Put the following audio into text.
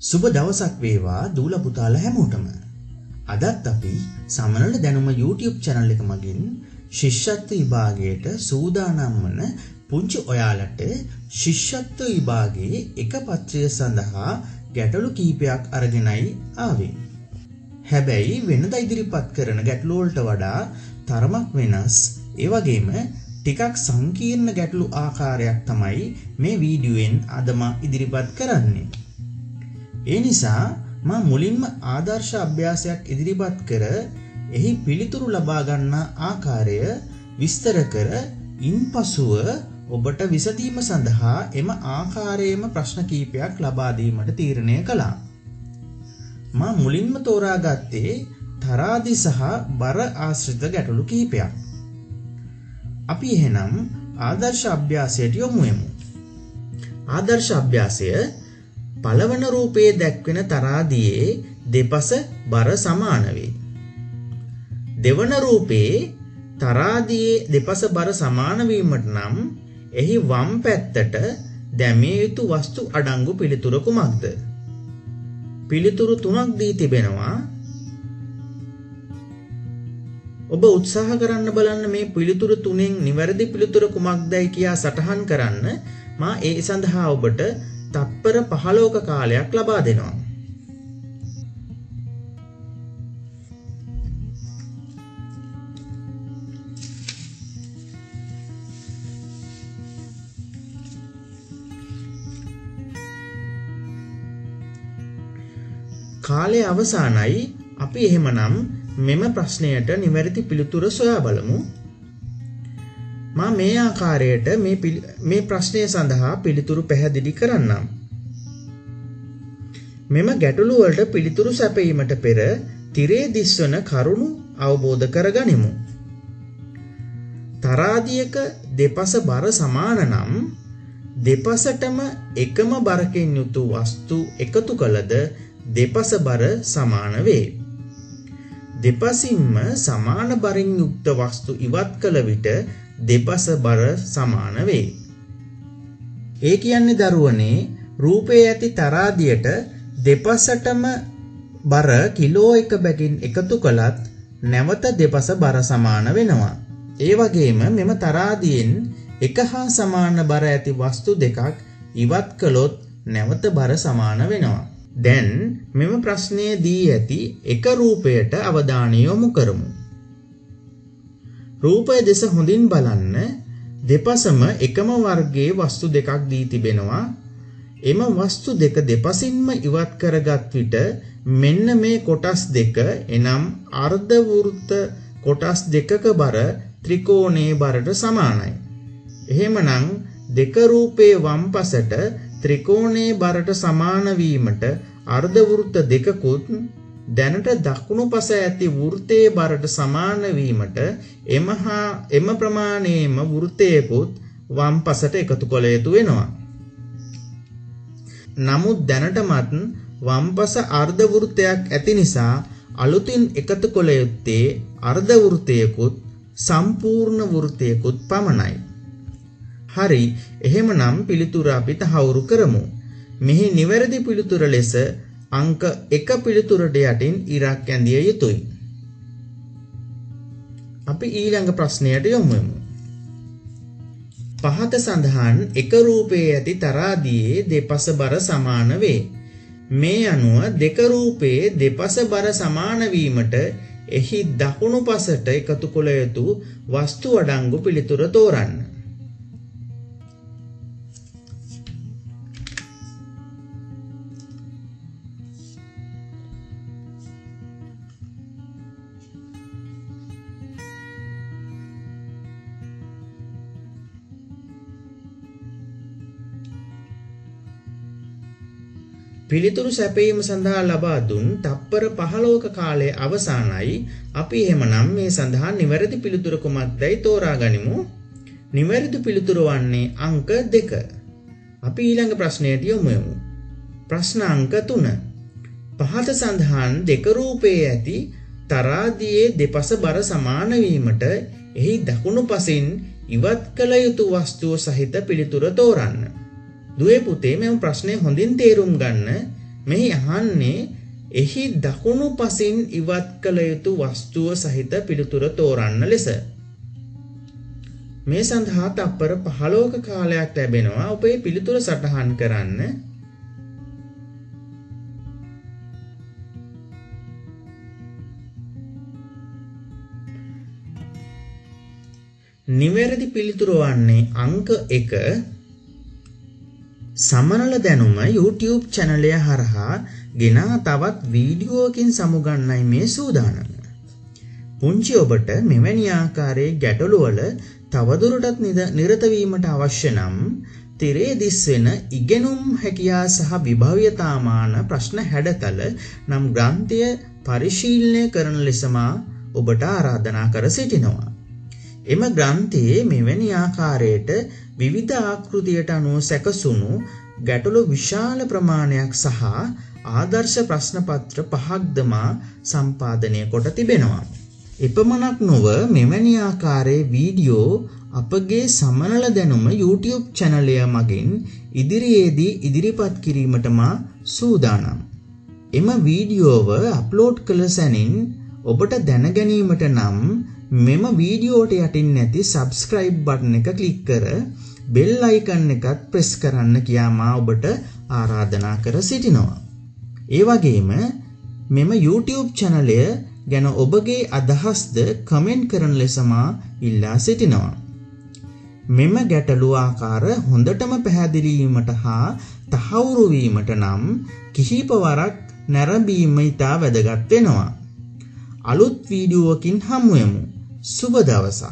සුබ දවසක් වේවා දූල පුතාලා හැමෝටම. අදත් අපි සමනල දැනුම YouTube channel එක මගින් ශිෂ්‍යත්ව විභාගයට සූදානම් වන පුංචි ඔයාලට ශිෂ්‍යත්ව විභාගයේ එක පත්‍රය සඳහා ගැටලු කීපයක් අරගෙනයි ආවේ. හැබැයි වෙනදා ඉදිරිපත් කරන ගැටලු වලට වඩා තරමක් වෙනස් ඒ වගේම ටිකක් සංකීර්ණ ගැටලු ආකාරයක් තමයි මේ වීඩියෝවෙන් අද මා ඉදිරිපත් කරන්නේ. ඒ නිසා මා මුලින්ම ආදර්ශ අභ්‍යාසයක් ඉදිරිපත් කර එහි පිළිතුරු ලබා ගන්නා ආකාරය විස්තර කර ඉන්පසුව ඔබට විසඳීම සඳහා එම ආකාරයේම ප්‍රශ්න කීපයක් ලබා දීමට තීරණය කළා. මා මුලින්ම තෝරාගත්තේ තරාදි සහ බර ආශ්‍රිත ගැටලු කීපයක්. අපි එහෙනම් ආදර්ශ අභ්‍යාසයට යොමු වෙමු. ආදර්ශ අභ්‍යාසය පළවන රූපයේ දැක්වෙන තරාදියේ දෙපස බර සමාන වේ. දෙවන රූපයේ තරාදියේ දෙපස බර සමාන වීමට නම් එහි වම් පැත්තට දැමිය යුතු වස්තු අඩංගු පිළිතුර කුමක්ද? පිළිතුරු තුනක් දී තිබෙනවා. ඔබ උත්සාහ කරන්න බලන්න මේ පිළිතුරු තුනෙන් නිවැරදි පිළිතුර කුමක්දයි කියා සටහන් කරන්න මා ඒ සඳහා ඔබට තත්පර පහලෝක කාලයක් ලබා දෙනවා. කාලය අවසානයි අපි එහෙමනම් මෙම ප්‍රශ්නයට නිවැරදි පිළිතුර සොයා බලමු මා මේ ආකාරයට මේ ප්‍රශ්නය සඳහා පිළිතුරු පැහැදිලි කරන්නම්. මෙම ගැටලුවලට පිළිතුරු සැපීමට පෙර තිරේ දිස්වන කරුණු අවබෝධ කරගනිමු. තරාදියක දෙපස බර සමාන නම් දෙපසටම එකම බරකින් යුතු වස්තු එකතු කළද දෙපස බර සමාන වේ. දෙපසින්ම සමාන බරින් යුක්ත වස්තු ඉවත් කළ විට දෙපස බර සමාන වේ. ඒ කියන්නේ දරුවනේ රූපයේ ඇති තරාදියට දෙපසටම බර කිලෝ එක බැගින් එකතු කළත් නැවත දෙපස බර සමාන වෙනවා. ඒ වගේම මෙම තරාදියෙන් එක හා සමාන බර ඇති වස්තු දෙකක් ඉවත් කළොත් නැවත බර සමාන වෙනවා. දැන් මෙම ප්‍රශ්නයේ දී ඇති එක රූපයට අවධානය යොමු කරමු. රූපය දෙස හොඳින් බලන්න දෙපසම එකම වර්ගයේ වස්තු දෙකක් දී තිබෙනවා. එම වස්තු දෙක දෙපසින්ම ඉවත් කරගත් විට මෙන්න මේ කොටස් දෙක එනම් අර්ධ වෘත්ත කොටස් දෙකක බර ත්‍රිකෝණයේ බරට සමානයි. එහෙමනම් දෙක රූපේ වම් පසට ත්‍රිකෝණයේ බරට සමාන වීමට අර්ධ වෘත්ත දෙකකුත් දැනට දකුණු පස ඇති වෘත්තයේ බරට සමාන වීමට එම හා එම ප්‍රමාණයේම වෘත්තයකුත් වම් පසට එකතු කළ යුතු වෙනවා. නමුත් දැනටමත් වම් පස අර්ධ වෘත්තයක් ඇති නිසා අලුතින් එකතු කළ යුත්තේ අර්ධ වෘත්තයකුත් සම්පූර්ණ වෘත්තයකුත් පමණයි. හරි එහෙමනම් පිළිතුර අපි තහවුරු කරමු. මෙහි නිවැරදි පිළිතුර ලෙස අංක එක පිළිතුරට යටින් ඉරක් ඇඳිය යුතුයි. අපි ඊළඟ ප්‍රශ්නයට යොමුමු. පහත සඳහන් එක රූපයේ ඇති තරාදියේ දෙපස බර සමාන වේ. මේ අනුව දෙක රූපයේ දෙපස බර සමාන වීමට එහි දකුණු පසට එකතු කළ යුතු වස්තු අඩංගු පිළිතුර තෝරන්න. පිළිතුරු සැපීම සඳහා ලබා දුන් තප්පර 15ක කාලය අවසానයි අපි එහෙමනම් මේ සඳහා නිවැරදි පිළිතුර කුමක්දයි තෝරා ගනිමු. නිවැරදි පිළිතුර වන්නේ අංක 2 අපි ඊළඟ ප්‍රශ්නයට යමු යමු ප්‍රශ්න අංක 3 පහත සඳහන් දෙක රූපයේ ඇති තරාදියේ දෙපස බර සමාන වීමට එහි දකුණු පසින් ඉවත් කළ යුතු වස්තුව සහිත පිළිතුර තෝරන්න. දුවේ පුතේ මෙම ප්‍රශ්නය හොඳින් තේරුම් ගන්න. මෙහි අහන්නේ එහි දකුණු පසින් ඉවත් කළ යුතු වස්තුව සහිත පිළිතුර තෝරන්න ලෙස. මේ සඳහා තප්පර පහලෝක කාලයක් ලැබෙනවා. ඔබේ පිළිතුර සටහන් කරන්න. නිවැරදි පිළිතුර වන්නේ අංක එක. සමනල දැනුම YouTube චැනලය හරහා ගෙනා තවත් වීඩියෝකින් සමුගන්නයි මේ සූදානම. පුංචි ඔබට මෙවැනි ආකාරයේ ගැටලුවල තවදුරටත් නිරතවීමට අවශ්‍ය නම් තිරේ දිස්වෙන ඉගෙනුම් හැකියා සහ විභව්‍යතාමාන ප්‍රශ්න හැඩතල නම් ග්‍රන්ථය පරිශීලනය කරන ලෙසමා ඔබට ආරාධනා කර සිටිනවා. එම ග්‍රන්ථයේ මෙවැනි ආකාරයට විවිධ ආකෘතියට අනුව සැකසුණු ගැටලු විශාල ප්‍රමාණයක් සහ ආදර්ශ ප්‍රශ්නපත්‍ර පහක්දමා සම්පාදනය කොට තිබෙනවා. එපමණක් නොව මෙවැනි ආකාරයේ වීඩියෝ අපගේ සමනල දැනුම YouTube චැනලය මගින් ඉදිරියේදී ඉදිරිපත් කිරීමට මා සූදානම්. එම වීඩියෝව අප්ලෝඩ් කළ සැනින් ඔබට දැනගැනීමට නම් මෙම වීඩියෝට යටින් නැති සබස්ක්‍රයිබ් බටන එක කලික් කර බෙල් අයිකන් එකත් ප්‍රෙස් කරන්න කියා මා ඔබට ආරාධනා කර සිටිනවා. ඒ වගේම මෙම YouTube චැනලය ගැන ඔබගේ අදහස්ද කමෙන්ට් කරන ලෙසමා ඉල්ලා සිටිනවා. මෙම ගැටලු ආකාර හොඳටම පැහැදිලීමට හා තහවුරුවීමට නම් කිහිප වරක් නැරඹීම ඉතා වැදගත් වෙනවා. අලුත් වීඩියුවකින් හමුවෙමු. සුබ දවසක්.